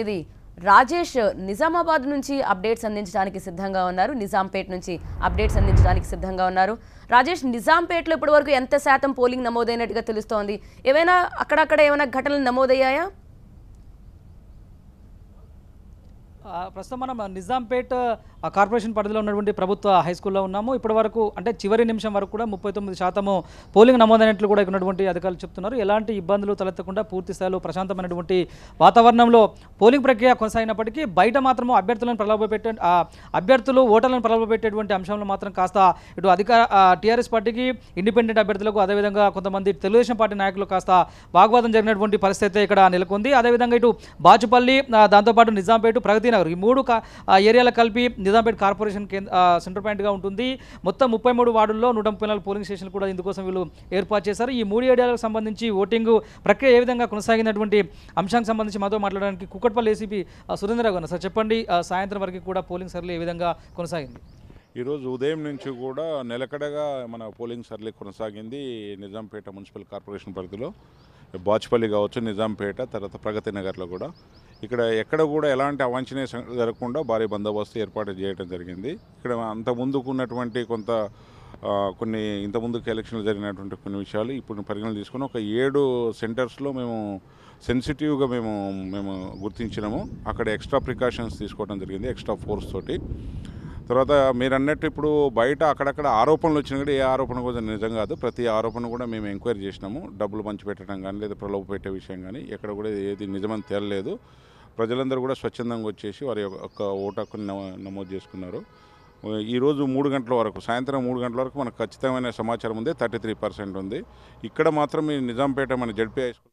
ఇది రాజేష్ నిజామాబాద్ నుంచి అప్డేట్స్ అందించడానికి సిద్ధంగా ఉన్నారు. నిజాంపేట్ నుంచి అప్డేట్స్ అందించడానికి సిద్ధంగా ఉన్నారు. రాజేష్ నిజాంపేట్లో ఇప్పటివరకు ఎంత శాతం పోలింగ్ నమోదైనట్టుగా తెలుస్తోంది? ఏమైనా అక్కడక్కడ ఏమైనా ఘటనలు నమోదయ్యాయా? ప్రస్తుతం మనం నిజాంపేట్ కార్పొరేషన్ పరిధిలో ఉన్నటువంటి ప్రభుత్వ హై స్కూల్లో ఉన్నాము. ఇప్పటి వరకు అంటే చివరి నిమిషం వరకు కూడా ముప్పై తొమ్మిది శాతము పోలింగ్ నమోదైనట్లు కూడా ఇక్కడ ఉన్నటువంటి అధికారులు చెప్తున్నారు. ఎలాంటి ఇబ్బందులు తలెత్తకుండా పూర్తి స్థాయిలో ప్రశాంతమైనటువంటి వాతావరణంలో పోలింగ్ ప్రక్రియ కొనసాగినప్పటికీ బయట మాత్రము అభ్యర్థులను ప్రలోభపెట్టే అభ్యర్థులు ఓటర్లను ప్రలోభపెట్టేటువంటి అంశంలో మాత్రం కాస్త ఇటు అధికార టీఆర్ఎస్ పార్టీకి ఇండిపెండెంట్ అభ్యర్థులకు అదేవిధంగా కొంతమంది తెలుగుదేశం పార్టీ నాయకులు కాస్త వాగ్వాదం జరిగినటువంటి పరిస్థితి ఇక్కడ నెలకొంది. అదేవిధంగా ఇటు బాచుపల్లి దాంతోపాటు నిజాంపేట ప్రగతి నగర్ ఈ మూడు ఏరియాలు కలిపి నిజాంపేట కార్పొరేషన్ కేంద్ర సెంటర్ పాయింట్గా ఉంటుంది. మొత్తం ముప్పై మూడు వార్డుల్లో నూట ముప్పై నాలుగు పోలింగ్ స్టేషన్లు కూడా ఇందుకోసం వీళ్ళు ఏర్పాటు చేశారు. ఈ మూడు ఏరియాలకు సంబంధించి ఓటింగ్ ప్రక్రియ ఏ విధంగా కొనసాగినటువంటి అంశానికి సంబంధించి మాతో మాట్లాడడానికి కుక్కట్పల్లి ఏసీపీ సురేంద్రరావు గారు సార్ చెప్పండి సాయంత్రం వరకు కూడా పోలింగ్ సర్లు ఏ విధంగా కొనసాగింది? ఈరోజు ఉదయం నుంచి కూడా నిలకడగా మన పోలింగ్ సర్లీ కొనసాగింది నిజాంపేట మున్సిపల్ కార్పొరేషన్ పరిధిలో. బాచ్పల్లి కావచ్చు నిజాంపేట తర్వాత ప్రగతి నగర్లో కూడా. ఇక్కడ ఎక్కడ కూడా ఎలాంటి అవాంఛనీయ సంఘటనలు జరగకుండా భారీ బందోబస్తు ఏర్పాటు చేయడం జరిగింది. ఇక్కడ అంత ముందుకు ఉన్నటువంటి కొంత కొన్ని ఇంత ముందుకు ఎలక్షన్లు జరిగినటువంటి కొన్ని విషయాలు ఇప్పుడు పరిగణన తీసుకుని ఒక ఏడు సెంటర్స్లో మేము సెన్సిటివ్గా మేము మేము గుర్తించినాము. అక్కడ ఎక్స్ట్రా ప్రికాషన్స్ తీసుకోవడం జరిగింది ఎక్స్ట్రా ఫోర్స్ తోటి. తర్వాత మీరు అన్నట్టు ఇప్పుడు బయట అక్కడక్కడ ఆరోపణలు వచ్చినా కూడా ఏ ఆరోపణ కూడా నిజం కాదు. ప్రతి ఆరోపణ కూడా మేము ఎంక్వైరీ చేసినాము. డబ్బులు పంచిపెట్టడం కానీ లేదా ప్రలోభ పెట్టే విషయం కానీ ఎక్కడ కూడా ఏది నిజమని తేలలేదు. ప్రజలందరూ కూడా స్వచ్ఛందంగా వచ్చేసి వారి యొక్క ఓటు హక్కుని నమో- నమోదు చేసుకున్నారు. ఈరోజు మూడు గంటల వరకు సాయంత్రం మూడు గంటల వరకు మనకు ఖచ్చితమైన సమాచారం ఉంది థర్టీ త్రీ పర్సెంట్ ఉంది. ఇక్కడ మాత్రం ఈ నిజాంపేట మన జడ్పీ హై స్కూల్